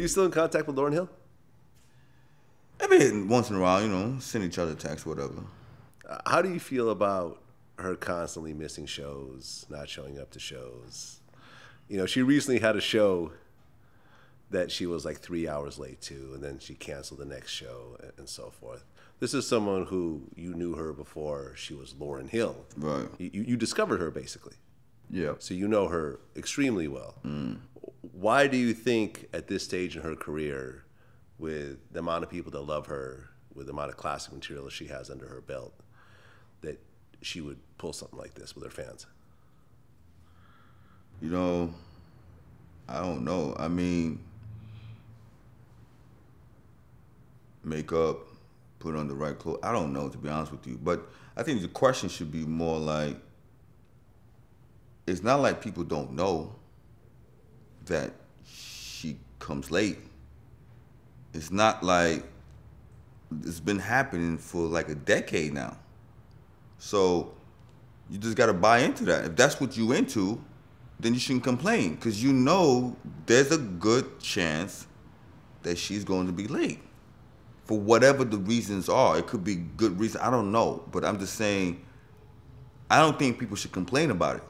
you still in contact with Lauryn Hill? Every hit once in a while, you know, send each other texts, whatever. Uh, how do you feel about her constantly missing shows, not showing up to shows? You know, she recently had a show that she was like three hours late to, and then she canceled the next show and, so forth. This is someone who you knew her before she was Lauryn Hill. Right. You, you discovered her basically. Yeah. So you know her extremely well. Why do you think at this stage in her career, with the amount of people that love her, with the amount of classic material she has under her belt, that she would pull something like this with her fans? You know, I don't know. I mean, makeup, put on the right clothes. I don't know, to be honest with you. But I think the question should be more like it's not like people don't know that she comes late. It's not like it's been happening for like a decade now. So you just got to buy into that. If that's what you into, then you shouldn't complain because you know there's a good chance that she's going to be late for whatever the reasons are. It could be good reason. I don't know, but I'm just saying. I don't think people should complain about it.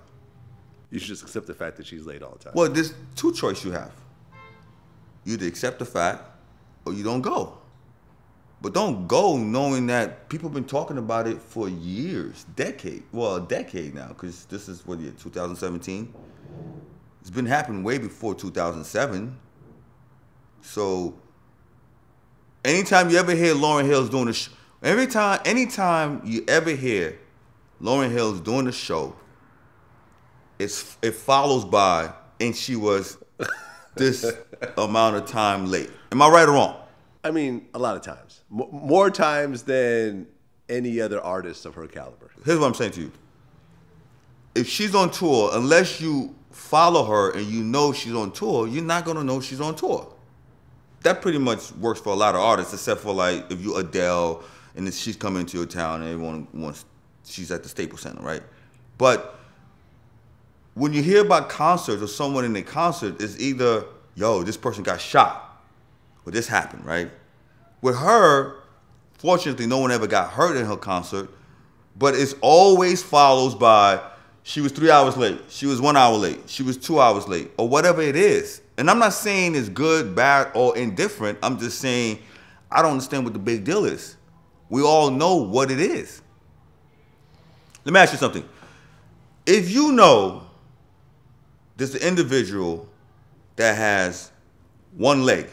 You should just accept the fact that she's late all the time. Well, there's two choices you have. You either accept the fact or you don't go. But don't go knowing that people have been talking about it for years, decade. Well, a decade now, because this is what year, 2017. It's been happening way before 2007. So, anytime you ever hear Lauryn Hill's doing a show, every time, anytime you ever hear Lauryn Hill's doing a show, it's it follows by, and she was this amount of time late. Am I right or wrong? I mean, a lot of times, M- more times than any other artist of her caliber. Here's what I'm saying to you. If she's on tour, unless you follow her and you know she's on tour, you're not gonna know she's on tour. That pretty much works for a lot of artists, except for like if you Adele and she's coming to your town and everyone wants she's at the Staples Center, right? But when you hear about concerts or someone in a concert, it's either yo, this person got shot, or this happened, right? With her, fortunately, no one ever got hurt in her concert, but it's always follows by she was three hours late, she was one hour late, she was two hours late, or whatever it is. And I'm not saying it's good, bad, or indifferent. I'm just saying I don't understand what the big deal is. We all know what it is. Let me ask you something. If you know there's an individual that has one leg,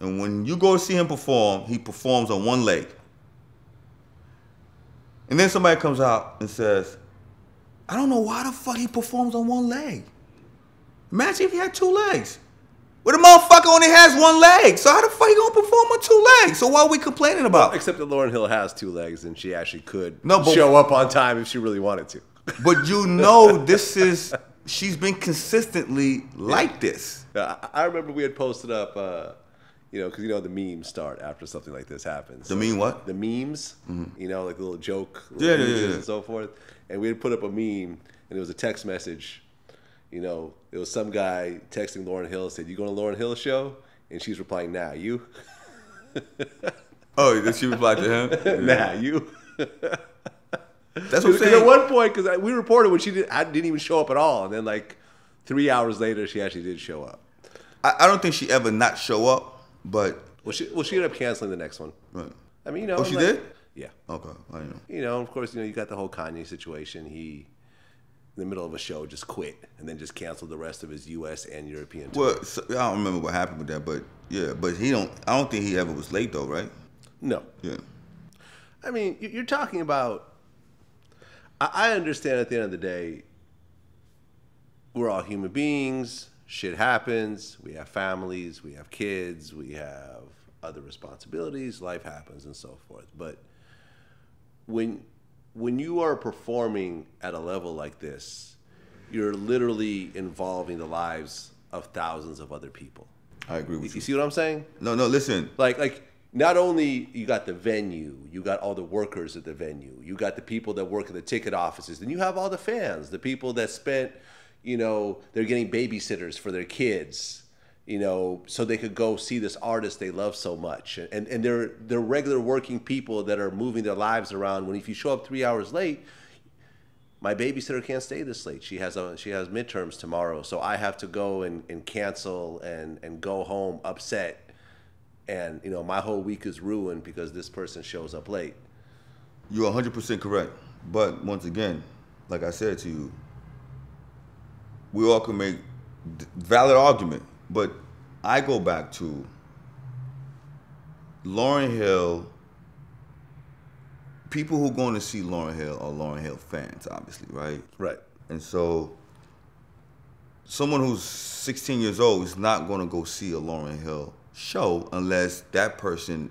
and when you go see him perform, he performs on one leg. And then somebody comes out and says, I don't know why the fuck he performs on one leg. Imagine if he had two legs. Well, the motherfucker only has one leg. So how the fuck he gonna perform on two legs? So what are we complaining about? Except that Lauryn Hill has two legs and she actually could No, but- show up on time if she really wanted to. But you know this is she's been consistently like this. I remember we had posted up, uh, you know, because you know the memes start after something like this happens. The meme what? The memes, you know, like the little joke, Yeah, little yeah, yeah, yeah. and so forth. And we had put up a meme, and it was a text message. You know, it was some guy texting Lauryn Hill said, "You going to Lauryn Hill show?" And she's replying, "Nah, you." Oh, did she reply to him? nah, you. That's what I'm saying. at one point, because we reported when she did, I didn't even show up at all, and then like three hours later, she actually did show up. I, I don't think she ever not show up, but Well, she well she ended up canceling the next one. Right. I mean, you know, Oh, she like- did? Yeah. okay, I know. You know, of course, you know you got the whole Kanye situation. He, in the middle of a show, just quit and then just canceled the rest of his U.S. and European tour. Well, so, I don't remember what happened with that, but yeah, but he don't. I don't think he ever was late though, right? No, Yeah. I mean, you're talking about. I understand at the end of the day, we're all human beings. Shit happens. We have families. We have kids. We have other responsibilities. Life happens and so forth. But when when you are performing at a level like this, you're literally involving the lives of thousands of other people. I agree with You you. see what I'm saying? No, no, listen. like like not only you got the venue you got all the workers at the venue you got the people that work at the ticket offices then you have all the fans the people that spent you know they're getting babysitters for their kids you know, so they could go see this artist they love so much. And and they're they're regular working people that are moving their lives around. When if you show up three hours late, my babysitter can't stay this late. She has a she has midterms tomorrow, so I have to go and, and cancel and and go home upset. And you know, my whole week is ruined because this person shows up late. You're 100% correct. But once again, like I said to you, we all can make valid argument. But I go back to Lauryn Hill. People who are going to see Lauryn Hill are Lauryn Hill fans, obviously, right? Right. And so, someone who's 16 years old is not going to go see a Lauryn Hill show unless that person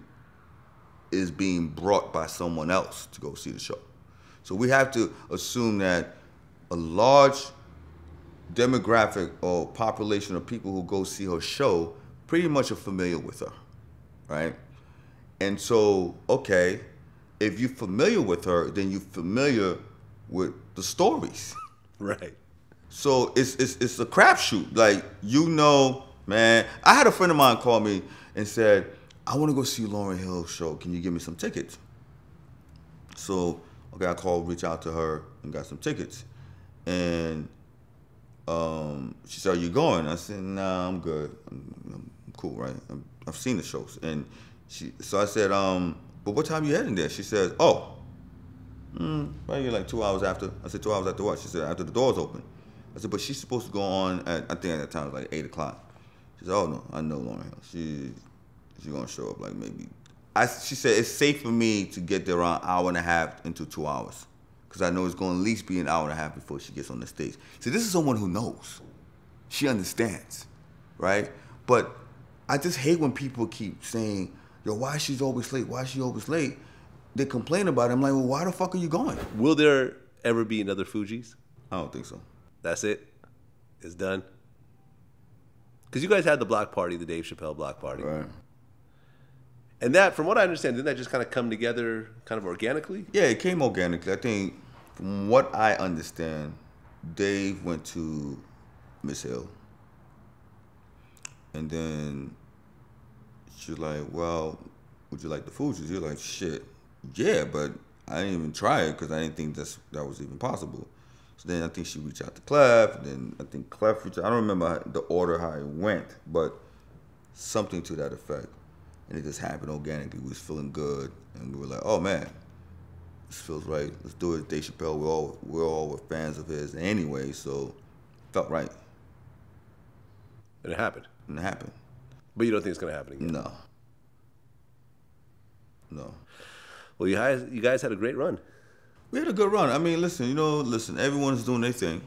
is being brought by someone else to go see the show. So we have to assume that a large demographic or population of people who go see her show pretty much are familiar with her, right? And so, okay, if you're familiar with her, then you're familiar with the stories. Right. So it's it's it's a crapshoot. Like you know, man. I had a friend of mine call me and said, "I want to go see Lauryn Hill show. Can you give me some tickets?" So okay, I called, reach out to her, and got some tickets. And um, she said, "Are you going?" I said, "Nah, I'm good. I'm, I'm cool, right? i have seen the shows." And she, so I said, um, "But what time you heading there?" She said, "Oh." Mm, probably like two hours after. I said, two hours after what? She said, after the doors open. I said, but she's supposed to go on at, I think at that time it was like 8 o'clock. She said, oh no, I know Lauryn Hill. She, she's going to show up like maybe. I, she said, it's safe for me to get there around hour and a half into two hours. Because I know it's going to at least be an hour and a half before she gets on the stage. See, this is someone who knows. She understands, right? But I just hate when people keep saying, yo, why she's always late? Why is she always late? they complain about it. I'm like, well, why the fuck are you going? Will there ever be another Fugees? I don't think so. That's it. It's done. Because you guys had the block party, the Dave Chappelle block party, Right. and that, from what I understand, didn't that just kind of come together, kind of organically? Yeah, it came organically. I think, from what I understand, Dave went to Miss Hill, and then she's like, "Well, would you like the Fugees?" You're like, "Shit, yeah," but I didn't even try it because I didn't think that's that was even possible. So then I think she reached out to Clef, and then I think Clef reached. Out. I don't remember the order how it went, but something to that effect. And it just happened organically. We was feeling good, and we were like, "Oh man, this feels right. Let's do it." Dave Chappelle. We all we all were fans of his anyway, so felt right, And it happened. and it happened. But you don't think it's going to happen again? No, no. Well, you guys, you guys had a great run. We had a good run. I mean, listen, you know, listen, everyone's doing their thing.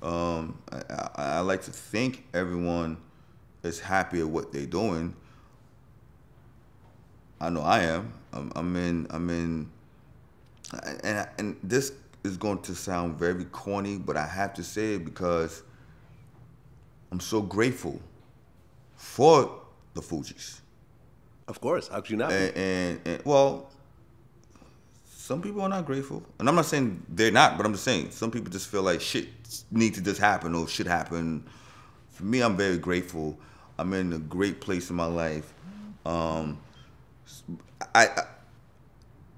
Um, I, I, I like to think everyone is happy at what they're doing. I know I am. I'm, I'm in. I'm in. And and this is going to sound very corny, but I have to say it because I'm so grateful for the Fugees. Of course. How could you not? And, and, and well, some people are not grateful, and I'm not saying they're not, but I'm just saying some people just feel like shit need to just happen or shit happen. For me, I'm very grateful. I'm in a great place in my life. Um, I, I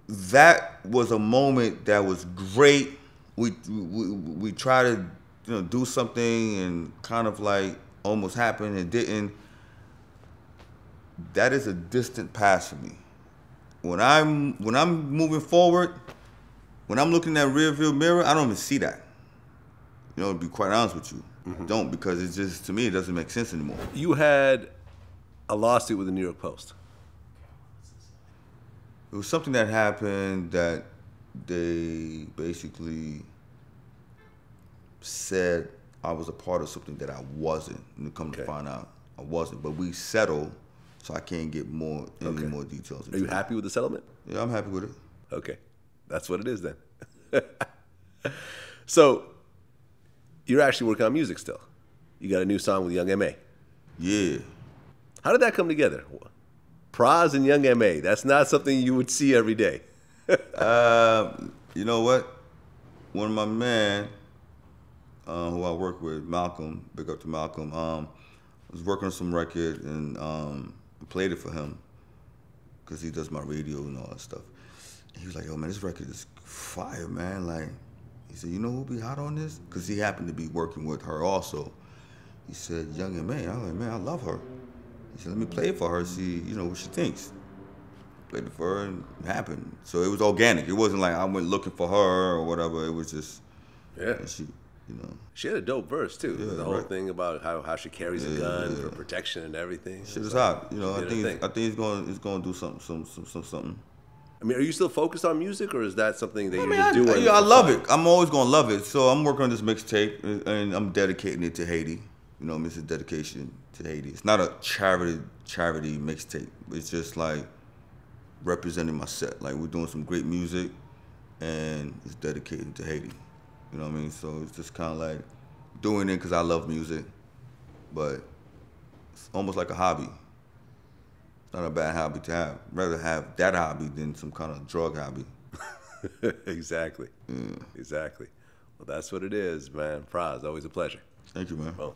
that was a moment that was great. We we we try to you know do something and kind of like almost happened and didn't that is a distant past for me. When I'm when I'm moving forward, when I'm looking at rear view mirror, I don't even see that. You know, to be quite honest with you, I mm-hmm. don't because it just to me it doesn't make sense anymore. you had a lawsuit with the New York Post. It was something that happened that they basically said I was a part of something that I wasn't. And come to find out, I wasn't. But we settled, so I can't get more any Okay. more details. Are you happy with the settlement? Yeah, I'm happy with it. Okay. That's what it is then. so, you're actually working on music still. You got a new song with Young M.A. Yeah. How did that come together? Pras and Young M.A. That's not something you would see every day. Uh, you know what? One of my man, uh, who I work with, Malcolm, big up to Malcolm. Um, I was working on some record and um, played it for him because he does my radio and all that stuff. And he was like, "Yo, man, this record is fire, man!" Like, he said, "You know who'll be hot on this?" Because he happened to be working with her also. He said, "Young and man." I was like, "Man, I love her." He said, "Let me play it for her, see, you know, what she thinks." Played it for her and it happened. So it was organic. It wasn't like I went looking for her or whatever. It was just Yeah. she, you know, She had a dope verse too. Yeah, the whole right. thing about how, how she carries a gun for protection and everything. shit is hot. You know, I think I think it's going it's going to do something, some, some, some something. I mean, are you still focused on music, or is that something that I you're mean, just I, doing? yeah, I love it. I'm always gonna love it. So I'm working on this mixtape, and- and I'm dedicating it to Haiti. You know, it's a dedication to Haiti. It's not a charity charity mixtape. It's just like representing my set. Like we're doing some great music, and it's dedicated to Haiti. You know what I mean? So it's just kind of like doing it because I love music, but it's almost like a hobby. It's not a bad hobby to have. rather have that hobby than some kind of drug hobby. exactly. Exactly. Well, that's what it is, man. Pras, always a pleasure. Thank you, man. Well.